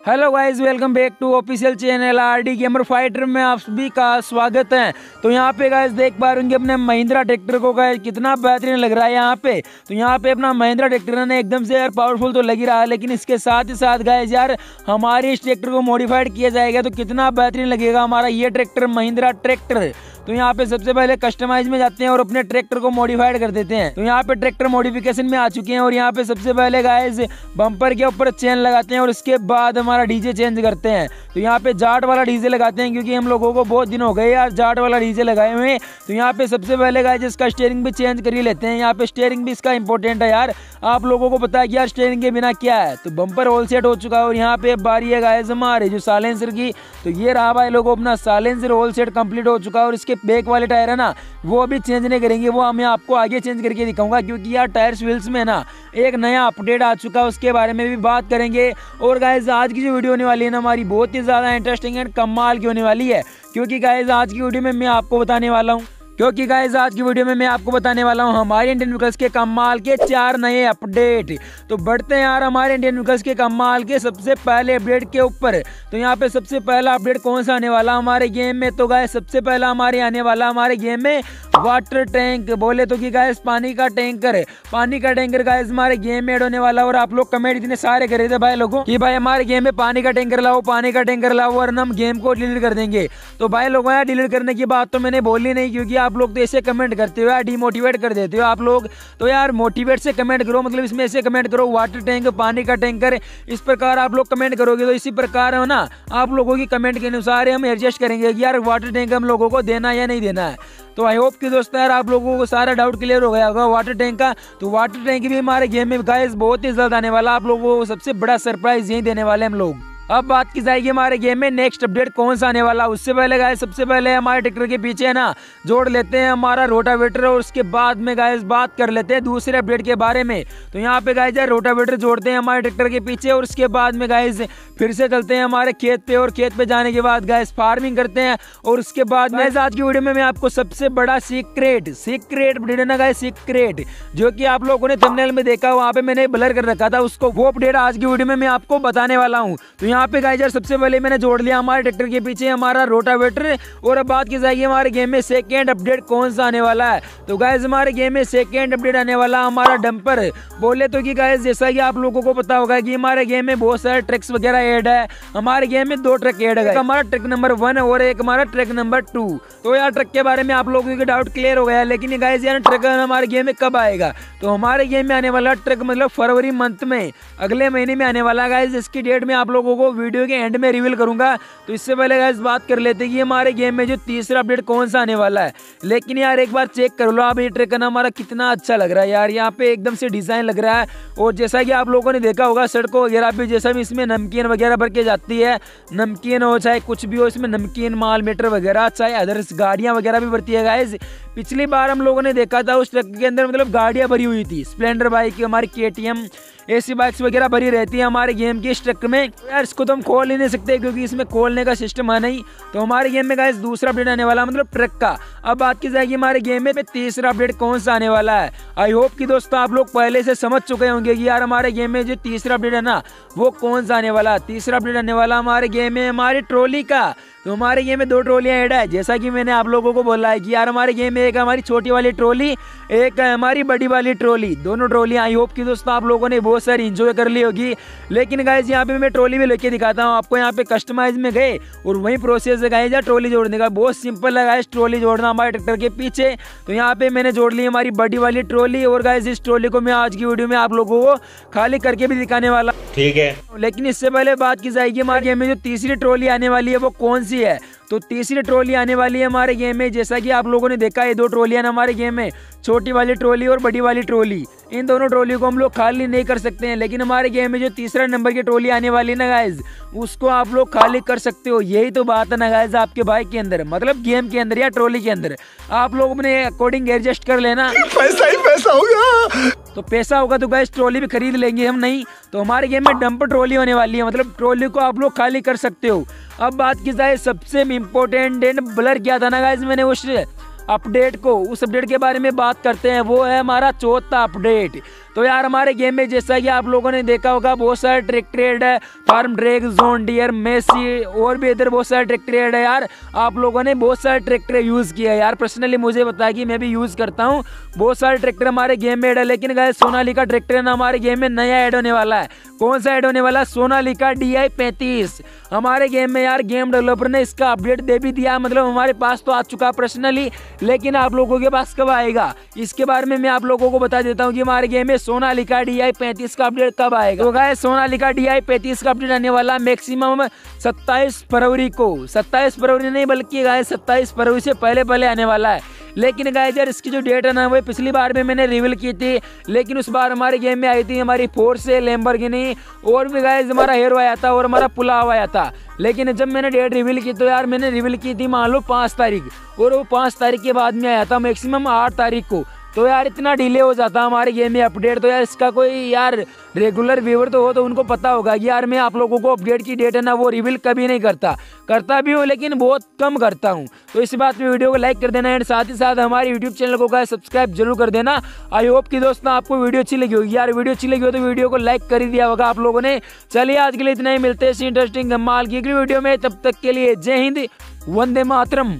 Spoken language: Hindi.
Hello guys welcome back to official channel R D gamer fighter में आप सभी का स्वागत है। तो यहाँ पे गाइस देख पा रहे अपने महिंद्रा ट्रैक्टर को गाइस कितना बेहतरीन लग रहा है यहाँ पे। तो यहाँ पे अपना महिंद्रा ट्रैक्टर ने, एकदम से यार पावरफुल तो लग ही रहा है, लेकिन इसके साथ ही साथ गाइस यार हमारे इस ट्रैक्टर को मॉडिफाइड किया जाएगा तो कितना बेहतरीन लगेगा हमारा ये ट्रैक्टर महिंद्रा ट्रैक्टर तो यहाँ पे सबसे पहले कस्टमाइज में जाते हैं और अपने ट्रैक्टर को मॉडिफाइड कर देते हैं। तो यहाँ पे ट्रैक्टर मॉडिफिकेशन में आ चुके हैं और यहाँ पे सबसे पहले गाइस बम्पर के ऊपर चेन लगाते हैं और उसके बाद हमारा डीजे चेंज करते हैं। तो यहाँ पे जाट वाला डीजे लगाते हैं क्योंकि हम लोगों को बहुत दिन हो गए यार जाट वाला डीजे लगाए हुए। तो यहाँ पे सबसे पहले गाइस इसका स्टेयरिंग भी चेंज कर ही लेते हैं। यहाँ पे स्टेयरिंग भी इसका इंपॉर्टेंट है यार। आप लोगों को पता है कि यार स्टेयरिंग के बिना क्या है। तो बम्पर होल सेट हो चुका है और यहाँ पे बारी है गाइस हमारे जो सालेंसर की। तो ये रहा भाई लोगों अपना सालेंसर होल सेट कंप्लीट हो चुका है और इसके बैक वाले टायर है ना, वो अभी चेंज नहीं करेंगे, वो मैं आपको आगे चेंज करके दिखाऊँगा, क्योंकि यार टायर्स व्हील्स में ना एक नया अपडेट आ चुका है, उसके बारे में भी बात करेंगे। और गाइज़ आज की जो वीडियो होने वाली है ना, हमारी बहुत ही ज़्यादा इंटरेस्टिंग एंड कमाल की होने वाली है, क्योंकि गाइज़ आज की वीडियो में मैं आपको बताने वाला हूँ क्योंकि गाइज़ आज की वीडियो में मैं आपको बताने वाला हूँ, हमारे इंडियन व्हीकल्स के कमाल के चार नए अपडेट तो बढ़ते हैं यार हमारे इंडियन व्हीकल्स के कमाल के सबसे पहले अपडेट के ऊपर। तो यहाँ पे सबसे पहला अपडेट कौन सा आने वाला हमारे गेम में? तो गाय सबसे पहला हमारे आने वाला हमारे गेम में वाटर टैंक बोले तो कि गाय पानी का टैंकर पानी का टैंकर गाय हमारे गेम में एड होने वाला और आप लोग कमेंट इतने सारे करे थे भाई लोगों की भाई हमारे गेम में पानी का टैंकर लाओ, पानी का टैंकर लाओ और हम गेम को डिलीट कर देंगे। तो भाई लोगों, यार डिलीट करने की बात तो मैंने बोली नहीं, क्योंकि आप लोग तो ऐसे कमेंट करते हो, यार डिमोटिवेट कर देते हो आप लोग। तो यार मोटिवेट से कमेंट करो मतलब इसमें ऐसे कमेंट करो वाटर टैंक पानी का टैंकर इस प्रकार आप लोग कमेंट करोगे तो इसी प्रकार है ना, आप लोगों की कमेंट के अनुसार हम एडजस्ट करेंगे कि यार वाटर टैंक हम लोगों को देना या नहीं देना है। तो आई होप कि दोस्तों यार आप लोगों को सारा डाउट क्लियर हो गया होगा वाटर टैंक का। तो वाटर टैंक भी हमारे गेम में गाइस बहुत ही जल्द आने वाला, आप लोगों को सबसे बड़ा सरप्राइज़ यही देने वाले हम लोग। अब बात की जाएगी हमारे गेम में नेक्स्ट अपडेट कौन सा आने वाला उससे पहले गाय सबसे पहले हमारे ट्रैक्टर के पीछे है ना जोड़ लेते हैं हमारा रोटावेटर और उसके बाद में गाय बात कर लेते हैं दूसरे अपडेट के बारे में। तो यहाँ पे गाय रोटावेटर जोड़ते हैं हमारे ट्रैक्टर के पीछे और उसके बाद में गाय फिर से चलते हैं हमारे खेत पे और खेत पे जाने के बाद गाय फ़ार्मिंग करते हैं और उसके बाद में आज की वीडियो में मैं आपको सबसे बड़ा सीक्रेट सीक्रेट अपडेट ना गाय सीक्रेट जो की आप लोगों ने थंबनेल में देखा वहाँ पे मैंने ब्लर कर रखा था उसको वो अपडेट आज की वीडियो में मैं आपको बताने वाला हूँ। तो यहाँ पे गाइजर सबसे पहले मैंने जोड़ लिया हमारे ट्रैक्टर के पीछे, हमारा रोटावेटर और अब बात की जाएगी हमारे गेम में सेकेंड अपडेट कौन सा आने वाला है। तो गाइज़ हमारे गेम में सेकेंड अपडेट आने वाला हमारा डंपर बोले तो कि गाइज़ जैसा कि आप लोगों को पता होगा कि हमारे गेम में बहुत सारे ट्रैक्स वगैरह एड है। हमारे गेम में दो ट्रक एड है हमारा ट्रक नंबर वन और एक हमारा ट्रक नंबर टू तो यार ट्रक के बारे में आप लोगों के डाउट क्लियर हो गया, लेकिन गाइज़ यार ट्रक हमारे गेम में कब आएगा? तो हमारे गेम में आने वाला ट्रक मतलब फरवरी मंथ में, अगले महीने में आने वाला गाइज़ इसकी डेट में आप लोगों को वीडियो के एंड में रिवील करूँगा। तो इससे पहले गाइस बात कर लेते हैं कि हमारे गेम में जो तीसरा अपडेट कौन सा आने वाला है। लेकिन यार एक बार चेक कर लो, आप ये ट्रेक करना हमारा कितना अच्छा लग रहा है यार। यहाँ पे एकदम से डिज़ाइन लग रहा है। और जैसा कि आप लोगों ने देखा होगा, सड़कों वगैरह भी जैसा भी इसमें नमकीन वगैरह भर के जाती है। नमकीन हो, चाहे कुछ भी हो, इसमें नमकीन, माल मीटर वगैरह, चाहे अदर्स गाड़ियाँ वगैरह भी भरती है गाइज़ पिछली बार हम लोगों ने देखा था, उस ट्रक के अंदर मतलब गाड़ियाँ भरी हुई थी। स्प्लेंडर बाइक हमारी के एसी बाइक्स वगैरह भरी रहती है हमारे गेम के स्ट्रक में। यार, इसको तो हम खोल ही नहीं सकते क्योंकि इसमें खोलने का सिस्टम है नहीं। तो हमारे गेम में गाइस दूसरा अपडेट आने वाला मतलब ट्रक का। अब बात की जाएगी हमारे गेम में तीसरा अपडेट कौन सा आने वाला है? आई होप कि दोस्तों आप लोग पहले से समझ चुके होंगे कि यार हमारे गेम में जो तीसरा अपडेट है ना, वो कौन सा आने वाला तीसरा अपडेट आने वाला हमारे गेम में, हमारी ट्रॉली का। तो हमारे गेम में दो ट्रॉलियाँ ऐड है। जैसा कि मैंने आप लोगों को बोला है कि यार हमारे गेम में एक हमारी छोटी वाली ट्रॉली एक है हमारी बड़ी वाली ट्रॉली दोनों ट्रॉलियाँ आई होप कि दोस्तों आप लोगों ने बहुत सारी इंजॉय कर ली होगी। लेकिन गाइज़ यहाँ पे मैं ट्रॉली भी लेके दिखाता हूँ। आपको यहाँ पे कस्टमाइज में गए और वही प्रोसेस है गाइज़ ट्रॉली जोड़ने का। बहुत सिंपल है गाइज़ ट्रॉली जोड़ना हमारे ट्रैक्टर के पीछे। तो यहाँ पे मैंने जोड़ ली हमारी बड़ी वाली ट्रॉली और गाइज़ इस ट्रॉली को मैं आज की वीडियो में आप लोगों को खाली करके भी दिखाने वाला ठीक है। लेकिन इससे पहले बात की जाएगी हमारे गेम में जो तीसरी ट्रॉली आने वाली है वो कौन सी है। तो तीसरी ट्रॉली आने वाली है हमारे गेम में। जैसा कि आप लोगों ने देखा, ये दो ट्रॉलियाँ हमारे गेम में। छोटी वाली ट्रॉली और बड़ी वाली ट्रॉली। इन दोनों ट्रॉली को हम लोग खाली नहीं कर सकते हैं लेकिन हमारे गेम में जो तीसरा नंबर की ट्रॉली आने वाली है ना गाइज़ उसको आप लोग खाली कर सकते हो। यही तो बात है ना गाइज़ आपके बाइक के अंदर मतलब गेम के अंदर या ट्रॉली के अंदर। आप लोग अपने अकॉर्डिंग एडजस्ट कर लेना। पैसा ही पैसा होगा। तो पैसा होगा तो गाइज़ ट्रॉली भी खरीद लेंगे हम नहीं। तो हमारे गेम में डंपर ट्रॉली होने वाली है मतलब ट्रॉली को आप लोग खाली कर सकते हो। अब बात की जाए सबसे इम्पोर्टेंट एंड ब्लर किया था ना गाइज़ मैंने उस अपडेट को, उस अपडेट के बारे में बात करते हैं। वो है हमारा चौथा अपडेट। तो यार, हमारे गेम में जैसा कि आप लोगों ने देखा होगा, बहुत सारे ट्रिक ट्रेड है। Farm, drag, zone, deer, Messi, और भी इधर बहुत सारे ट्रिक ट्रेड है यार। आप लोगों ने बहुत सारे ट्रैक्टर यूज़ किया है यार। पर्सनली मुझे बताया कि मैं भी यूज़ करता हूँ। बहुत सारे ट्रैक्टर हमारे गेम में एड है, लेकिन गए सोनाली का ट्रैक्टर ना हमारे गेम में नया ऐड होने वाला है। कौन सा ऐड होने वाला सोनालिका डी आई पैंतीस। हमारे गेम में यार गेम डेवलपर ने इसका अपडेट दे भी दिया। मतलब हमारे पास तो आ चुका पर्सनली लेकिन आप लोगों के पास कब आएगा? इसके बारे में मैं आप लोगों को बता देता हूँ कि हमारे गेम में सोनालिका डी आई पैंतीस का अपडेट कब आएगा? तो गाय सोनालिका डी आई पैंतीस का अपडेट आने वाला मैक्सिमम सत्ताईस फरवरी को। सत्ताईस फरवरी नहीं, बल्कि गाय सत्ताईस फरवरी से पहले पहले आने वाला है। लेकिन गाय यार, इसकी जो डेट है ना, वो पिछली बार में मैंने रिवील की थी, लेकिन उस बार हमारे गेम में आई थी, हमारी फोर्स लेम्बरगिनी और भी गाइज़ हमारा हेरो आया था और हमारा पुलाव आया था। लेकिन जब मैंने डेट रिवील की तो यार मैंने रिवील की थी, मान लो पाँच तारीख, और वो पाँच तारीख के बाद में आया था मैक्सिमम आठ तारीख को। तो यार इतना डिले हो जाता हमारे गेम में अपडेट तो यार इसका कोई यार रेगुलर व्यूवर तो हो तो उनको पता होगा कि यार मैं आप लोगों को अपडेट की डेट है ना, वो रिवील कभी नहीं करता। करता भी हूँ, लेकिन बहुत कम करता हूँ। तो इस बात में वीडियो को लाइक कर देना एंड साथ ही साथ हमारे यूट्यूब चैनल को सब्सक्राइब ज़रूर कर देना। आई होप की दोस्तों आपको वीडियो अच्छी लगी होगी। यार वीडियो अच्छी लगी हो तो वीडियो को लाइक कर ही दिया होगा आप लोगों ने। चलिए आज के लिए इतना ही, मिलते हैं इंटरेस्टिंग माल की वीडियो में। तब तक के लिए जय हिंद, वंदे मातरम।